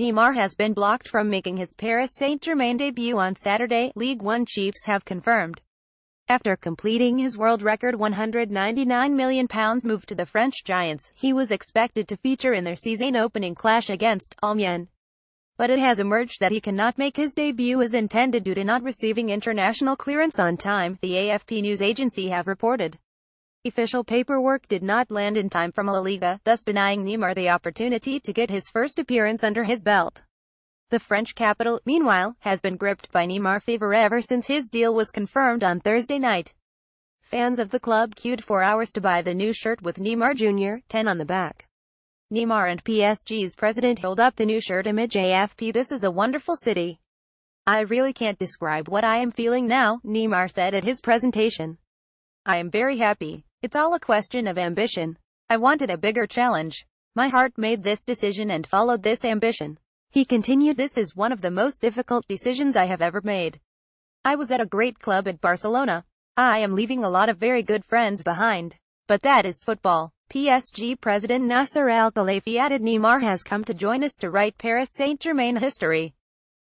Neymar has been blocked from making his Paris Saint-Germain debut on Saturday, League One chiefs have confirmed. After completing his world record £199 million move to the French Giants, he was expected to feature in their season-opening clash against Amiens. But it has emerged that he cannot make his debut as intended due to not receiving international clearance on time, the AFP news agency have reported. Official paperwork did not land in time from La Liga, thus denying Neymar the opportunity to get his first appearance under his belt. The French capital, meanwhile, has been gripped by Neymar fever ever since his deal was confirmed on Thursday night. Fans of the club queued for hours to buy the new shirt with Neymar Jr., 10 on the back. Neymar and PSG's president held up the new shirt image AFP This is a wonderful city. I really can't describe what I am feeling now, Neymar said at his presentation. I am very happy. It's all a question of ambition. I wanted a bigger challenge. My heart made this decision and followed this ambition. He continued this is one of the most difficult decisions I have ever made. I was at a great club at Barcelona. I am leaving a lot of very good friends behind. But that is football. PSG president Nasser Al-Khelaifi added Neymar has come to join us to write Paris Saint-Germain history.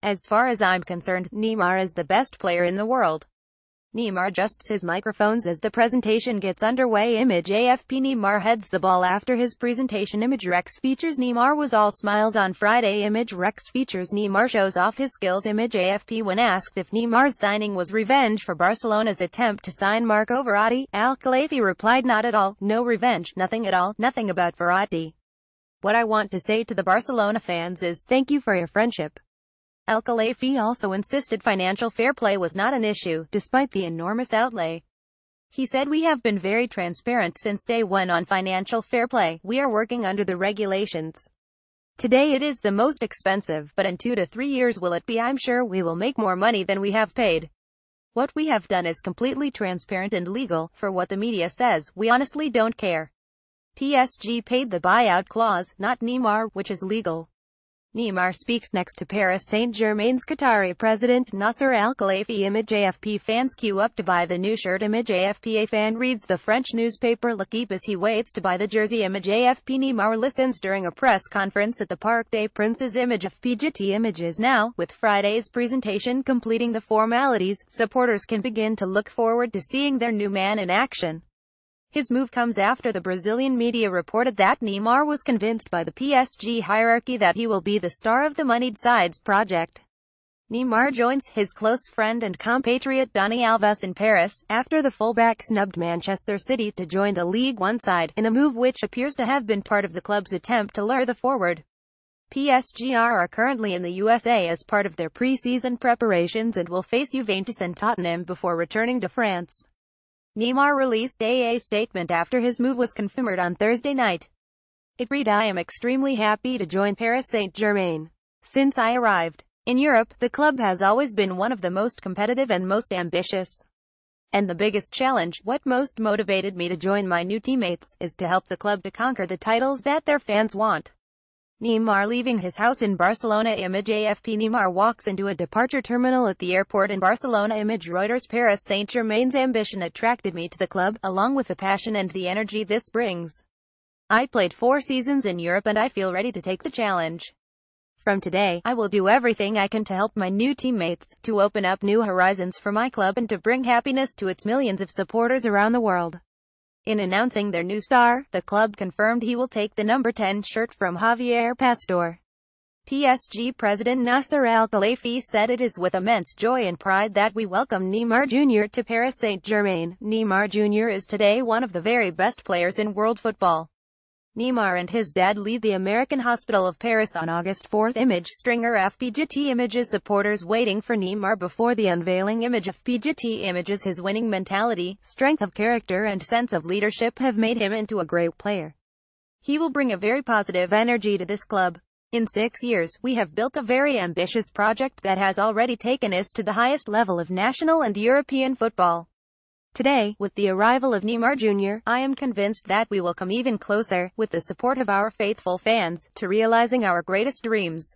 As far as I'm concerned, Neymar is the best player in the world. Neymar adjusts his microphones as the presentation gets underway. Image AFP Neymar heads the ball after his presentation. Image Rex features Neymar was all smiles on Friday. Image Rex features Neymar shows off his skills. Image AFP when asked if Neymar's signing was revenge for Barcelona's attempt to sign Marco Verratti, Al-Khelaifi replied not at all, no revenge, nothing at all, nothing about Verratti. What I want to say to the Barcelona fans is, thank you for your friendship. Al-Khelaifi also insisted financial fair play was not an issue, despite the enormous outlay. He said we have been very transparent since day one on financial fair play, we are working under the regulations. Today it is the most expensive, but in two to three years will it be I'm sure we will make more money than we have paid. What we have done is completely transparent and legal, for what the media says, we honestly don't care. PSG paid the buyout clause, not Neymar, which is legal. Neymar speaks next to Paris Saint-Germain's Qatari president Nasser Al-Khelaifi Image AFP fans queue up to buy the new shirt Image AFP A fan reads the French newspaper L'Equipe as he waits to buy the jersey Image AFP Neymar listens during a press conference at the Parc des Princes Image AFP Getty Images now, with Friday's presentation completing the formalities, supporters can begin to look forward to seeing their new man in action. His move comes after the Brazilian media reported that Neymar was convinced by the PSG hierarchy that he will be the star of the moneyed side's project. Neymar joins his close friend and compatriot Dani Alves in Paris, after the fullback snubbed Manchester City to join the League One side, in a move which appears to have been part of the club's attempt to lure the forward. PSG are currently in the USA as part of their pre-season preparations and will face Juventus and Tottenham before returning to France. Neymar released a statement after his move was confirmed on Thursday night. It read I am extremely happy to join Paris Saint-Germain. Since I arrived in Europe, the club has always been one of the most competitive and most ambitious. And the biggest challenge, what most motivated me to join my new teammates, is to help the club to conquer the titles that their fans want. Neymar leaving his house in Barcelona Image AFP Neymar walks into a departure terminal at the airport in Barcelona Image Reuters Paris Saint-Germain's ambition attracted me to the club, along with the passion and the energy this brings. I played four seasons in Europe and I feel ready to take the challenge. From today, I will do everything I can to help my new teammates, to open up new horizons for my club and to bring happiness to its millions of supporters around the world. In announcing their new star, the club confirmed he will take the number 10 shirt from Javier Pastore. PSG president Nasser Al-Khelaifi said it is with immense joy and pride that we welcome Neymar Jr. to Paris Saint-Germain. Neymar Jr. is today one of the very best players in world football. Neymar and his dad leave the American Hospital of Paris on August 4. Image stringer FPGT Images supporters waiting for Neymar before the unveiling image AFP Getty Images his winning mentality, strength of character and sense of leadership have made him into a great player. He will bring a very positive energy to this club. In six years, we have built a very ambitious project that has already taken us to the highest level of national and European football. Today, with the arrival of Neymar Jr., I am convinced that we will come even closer, with the support of our faithful fans, to realizing our greatest dreams.